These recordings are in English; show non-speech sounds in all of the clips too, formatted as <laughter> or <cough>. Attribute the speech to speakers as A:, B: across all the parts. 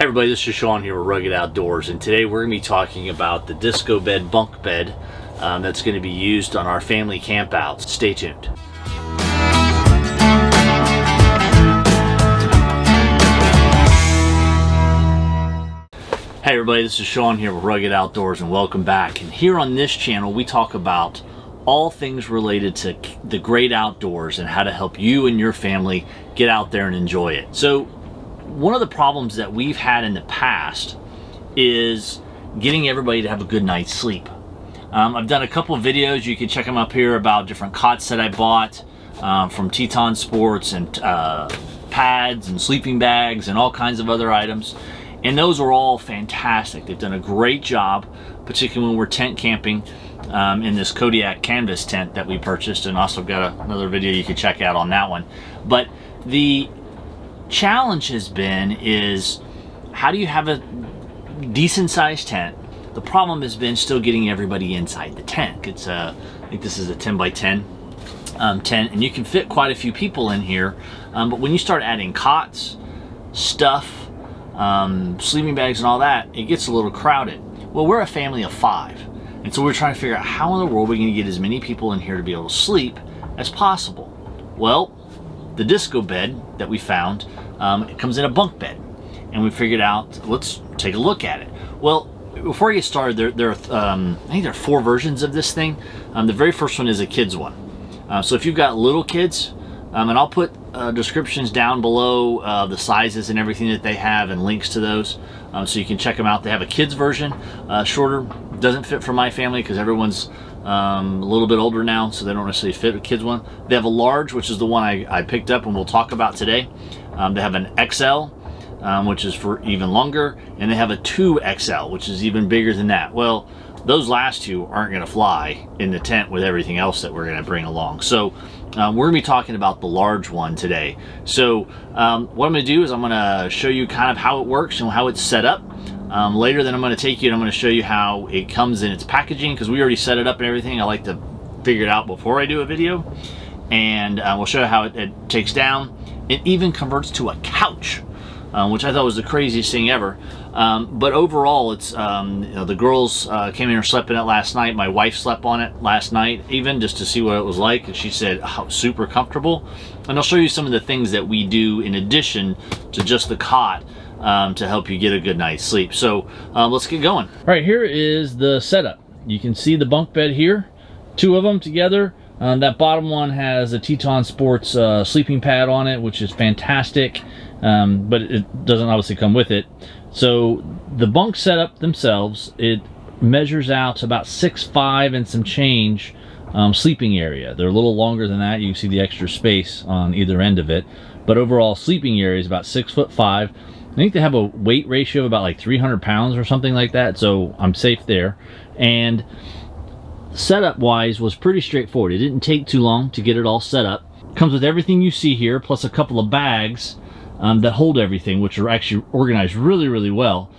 A: Hey everybody, this is Sean here with Rugged Outdoors, and today we're going to be talking about the Disc-O-Bed bunk bed um, that's going to be used on our family campouts. Stay tuned. Hey everybody, this is Sean here with Rugged Outdoors and welcome back. And here on this channel we talk about all things related to the great outdoors and how to help you and your family get out there and enjoy it. So one of the problems that we've had in the past is getting everybody to have a good night's sleep. Um, I've done a couple videos, you can check them up here, about different cots that I bought um, from Teton Sports and uh, pads and sleeping bags and all kinds of other items. And those are all fantastic. They've done a great job, particularly when we're tent camping um, in this Kodiak canvas tent that we purchased and also got a, another video you can check out on that one. But the challenge has been is how do you have a decent sized tent? The problem has been still getting everybody inside the tent. It's a, I think this is a 10 by 10 um, tent and you can fit quite a few people in here. Um, but when you start adding cots, stuff, um, sleeping bags and all that, it gets a little crowded. Well, we're a family of five. And so we're trying to figure out how in the world we're to get as many people in here to be able to sleep as possible. Well, the Disc-O-Bed that we found, um, it comes in a bunk bed. And we figured out, let's take a look at it. Well, before I get started, there, there are, um, I think there are four versions of this thing. Um, the very first one is a kid's one. Uh, so if you've got little kids, um, and I'll put uh, descriptions down below uh, the sizes and everything that they have and links to those um, so you can check them out. They have a kids version, uh, shorter, doesn't fit for my family because everyone's um, a little bit older now, so they don't necessarily fit a kids one. They have a large, which is the one I, I picked up and we'll talk about today. Um, they have an XL, um, which is for even longer, and they have a 2XL, which is even bigger than that. Well, those last two aren't going to fly in the tent with everything else that we're going to bring along. So um, we're going to be talking about the large one today. So um, what I'm going to do is I'm going to show you kind of how it works and how it's set up. Um, later then I'm going to take you and I'm going to show you how it comes in its packaging because we already set it up and everything. I like to figure it out before I do a video. And uh, we'll show you how it, it, takes down. It even converts to a couch, uh, which I thought was the craziest thing ever. Um, but overall, it's um, you know, the girls uh, came in and slept in it last night. My wife slept on it last night, even just to see what it was like. And she said, oh, super comfortable. And I'll show you some of the things that we do in addition to just the cot um, to help you get a good night's sleep. So um, let's get going. All right, here is the setup. You can see the bunk bed here, two of them together. Um, that bottom one has a Teton Sports uh, sleeping pad on it, which is fantastic, um, but it doesn't obviously come with it. So the bunk setup themselves, it measures out about six five and some change um, sleeping area. They're a little longer than that. You can see the extra space on either end of it. But overall sleeping area is about six foot five. I think they have a weight ratio of about like 300 pounds or something like that. So I'm safe there. And setup wise was pretty straightforward. It didn't take too long to get it all set up. Comes with everything you see here, plus a couple of bags um, that hold everything, which are actually organized really, really well.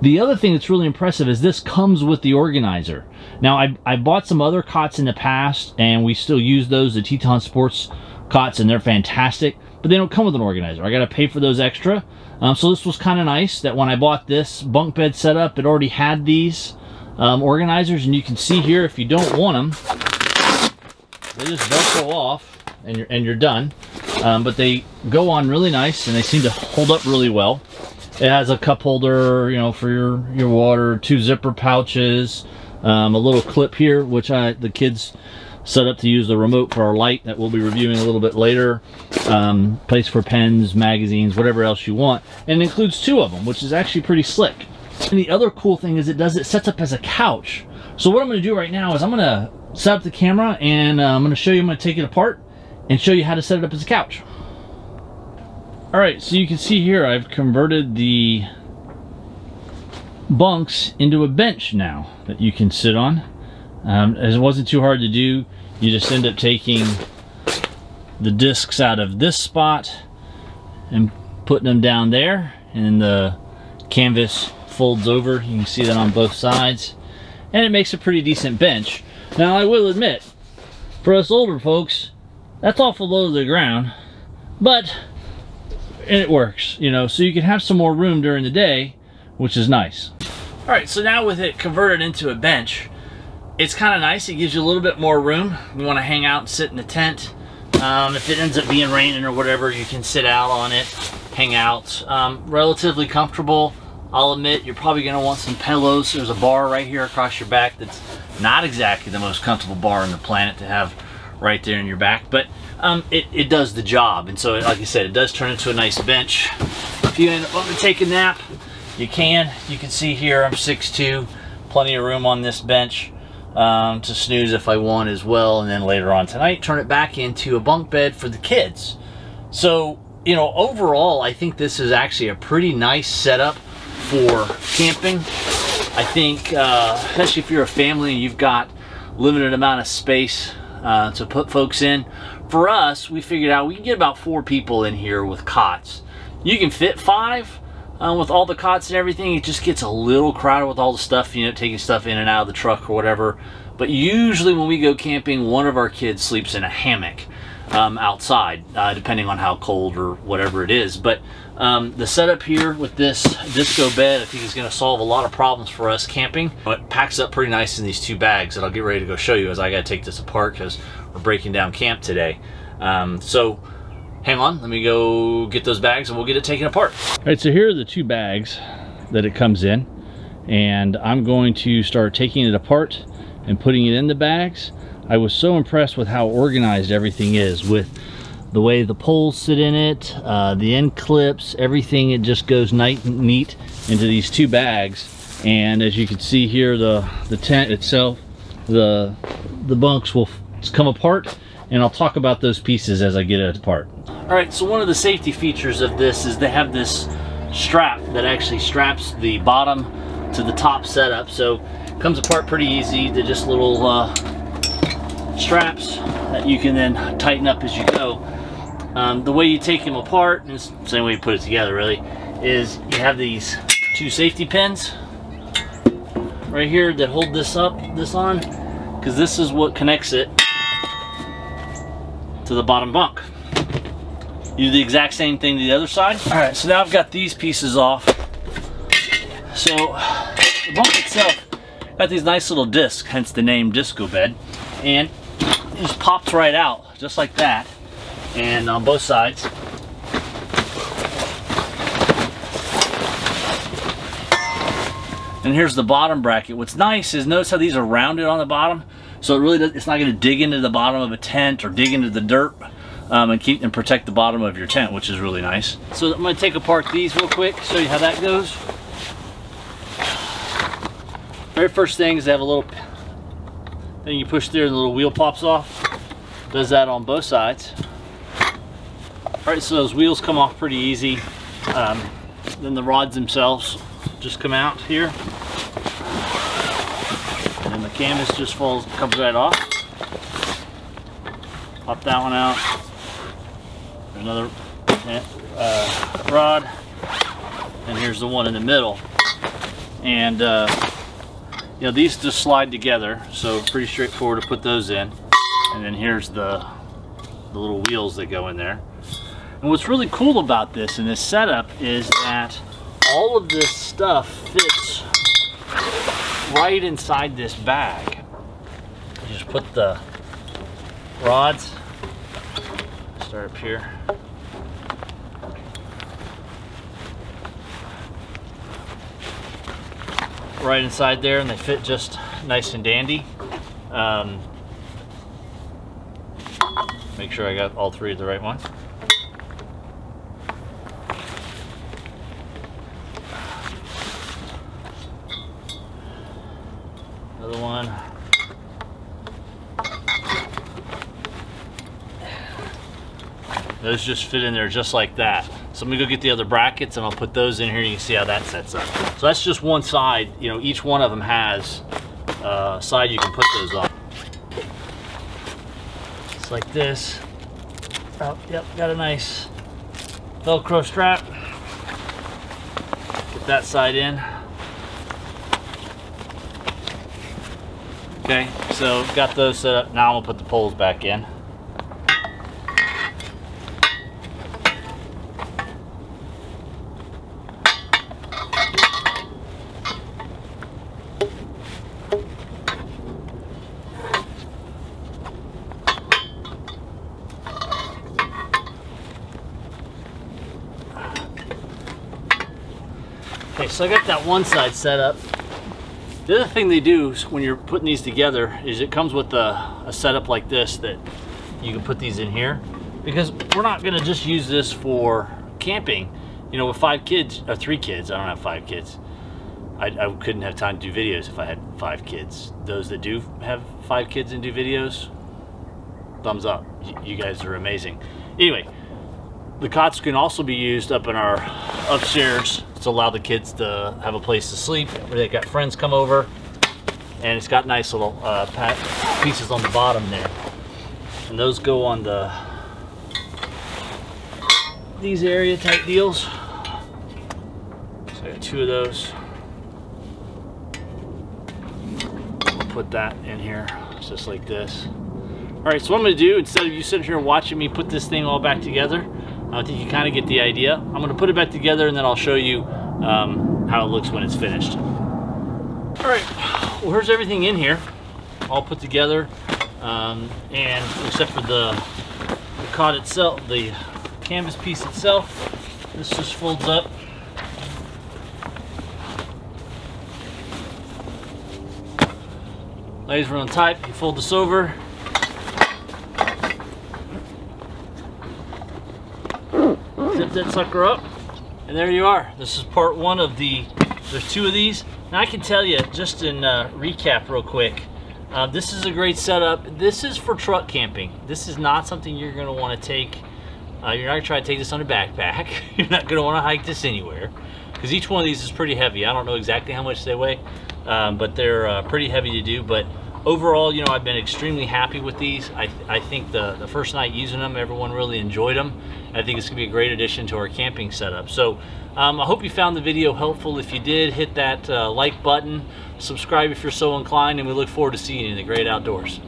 A: The other thing that's really impressive is this comes with the organizer. Now, I, I bought some other cots in the past, and we still use those, the Teton Sports cots, and they're fantastic, but they don't come with an organizer. I got to pay for those extra. Um, so this was kind of nice that when I bought this bunk bed setup, it already had these um, organizers, and you can see here, if you don't want them, they just velcro off, and you're, and you're done. Um, but they go on really nice and they seem to hold up really well. It has a cup holder, you know, for your, your water, two zipper pouches, um, a little clip here, which I the kids set up to use the remote for our light that we'll be reviewing a little bit later. Um, place for pens, magazines, whatever else you want. And includes two of them, which is actually pretty slick. And the other cool thing is it does it sets up as a couch. So what I'm going to do right now is I'm going to set up the camera and uh, I'm going to show you, I'm going to take it apart and show you how to set it up as a couch. Alright, so you can see here I've converted the bunks into a bench now that you can sit on. Um, as it wasn't too hard to do, you just end up taking the discs out of this spot and putting them down there and the canvas folds over. You can see that on both sides and it makes a pretty decent bench. Now I will admit, for us older folks, that's awful low to the ground, but it works, you know, so you can have some more room during the day, which is nice. All right, so now with it converted into a bench, it's kind of nice. It gives you a little bit more room. You want to hang out and sit in the tent. Um, if it ends up being raining or whatever, you can sit out on it, hang out. Um, relatively comfortable. I'll admit, you're probably to want some pillows. There's a bar right here across your back that's not exactly the most comfortable bar on the planet to have right there in your back, but um, it, it does the job. And so, like I said, it does turn into a nice bench. If you end up wanting to take a nap, you can. You can see here I'm 6'2", plenty of room on this bench um, to snooze if I want as well. And then later on tonight, turn it back into a bunk bed for the kids. So, you know, overall, I think this is actually a pretty nice setup for camping. I think, uh, especially if you're a family and you've got limited amount of space uh, to put folks in. For us, we figured out we can get about four people in here with cots. You can fit five, um, with all the cots and everything, it just gets a little crowded with all the stuff, you know, taking stuff in and out of the truck or whatever. But usually when we go camping, one of our kids sleeps in a hammock um, outside, uh, depending on how cold or whatever it is. But um, the setup here with this Disc-O-Bed, I think is going to solve a lot of problems for us camping. It packs up pretty nice in these two bags that I'll get ready to go show you as I got to take this apart because we're breaking down camp today. Um, so hang on, let me go get those bags and we'll get it taken apart. All right, so here are the two bags that it comes in. And I'm going to start taking it apart and putting it in the bags. I was so impressed with how organized everything is with the way the poles sit in it, uh, the end clips, everything, it just goes nice and neat into these two bags. And as you can see here, the, the tent itself, the, the bunks will come apart and I'll talk about those pieces as I get it apart. All right, so one of the safety features of this is they have this strap that actually straps the bottom to the top setup. So it comes apart pretty easy. They're just little uh, straps that you can then tighten up as you go. Um, the way you take them apart, and the same way you put it together really, is you have these two safety pins right here that hold this up, this on, because this is what connects it to the bottom bunk. You do the exact same thing to the other side. All right, so now I've got these pieces off. So the bunk itself got these nice little discs, hence the name Disc-O-Bed. And just pops right out, just like that. And on both sides. And here's the bottom bracket. What's nice is notice how these are rounded on the bottom. So it really does, it's not going to dig into the bottom of a tent or dig into the dirt um, and keep and protect the bottom of your tent, which is really nice. So I'm going to take apart these real quick, show you how that goes. Very first thing is they have a little thing you push there, the little wheel pops off. Does that on both sides. All right, so those wheels come off pretty easy. Um, then the rods themselves just come out here. And then the canvas just falls, comes right off. Pop that one out another uh, rod and here's the one in the middle and uh, you know these just slide together so pretty straightforward to put those in. And then here's the the little wheels that go in there. And what's really cool about this and this setup is that all of this stuff fits right inside this bag. You just put the rods start up here. Right inside there and they fit just nice and dandy. Um, make sure I got all three of the right ones. Another one. Those just fit in there just like that. So let me go get the other brackets and I'll put those in here and you can see how that sets up. So that's just one side. You know, each one of them has uh, a side you can put those on. It's like this. Oh, yep, got a nice Velcro strap. Get that side in. Okay, so got those set up. Now I'm gonna put the poles back in. Okay, so I got that one side set up. The other thing they do when you're putting these together is it comes with a, a setup like this that you can put these in here because we're not gonna just use this for camping. You know, with five kids, or three kids, I don't have five kids. I, I couldn't have time to do videos if I had five kids. Those that do have five kids and do videos, thumbs up. You guys are amazing. Anyway, the cots can also be used up in our upstairs to allow the kids to have a place to sleep where they got friends come over and it's got nice little uh, pieces on the bottom there. And those go on the these area type deals. So I got two of those. I'll put that in here just like this. All right so what I'm gonna do instead of you sitting here watching me put this thing all back together I think you kind of get the idea I'm gonna put it back together and then I'll show you um, how it looks when it's finished all right well here's everything in here all put together um, and except for the, the cot itself, the canvas piece itself, this just folds up. Lays real tight, you fold this over. That sucker up, and there you are. This is part one of the, there's two of these. Now I can tell you, just in uh, recap real quick, uh, this is a great setup. This is for truck camping. This is not something you're going to want to take. Uh, you're not going to try to take this on a backpack. <laughs> you're not going to want to hike this anywhere because each one of these is pretty heavy. I don't know exactly how much they weigh, um, but they're uh, pretty heavy to do. But overall, you know, I've been extremely happy with these. I, I think the, the first night using them, everyone really enjoyed them. I think it's to be a great addition to our camping setup. So um, I hope you found the video helpful. If you did, hit that uh, like button, subscribe if you're so inclined, and we look forward to seeing you in the great outdoors.